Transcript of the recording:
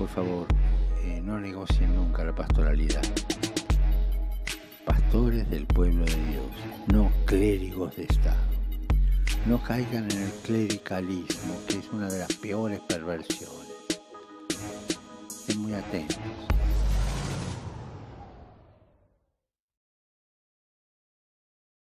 por favor, eh, no negocien nunca la pastoralidad. Pastores del pueblo de Dios, no clérigos de Estado. No caigan en el clericalismo, que es una de las peores perversiones. Estén muy atentos.